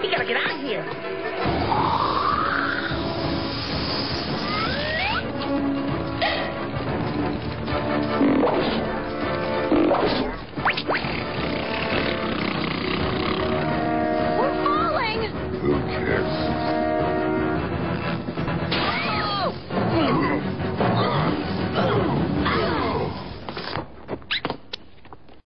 We gotta get out of here. We're falling! Who cares?